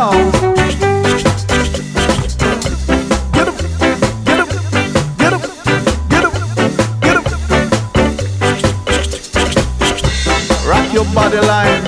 Get up, get up, get up, get up, get em. Rock your body line.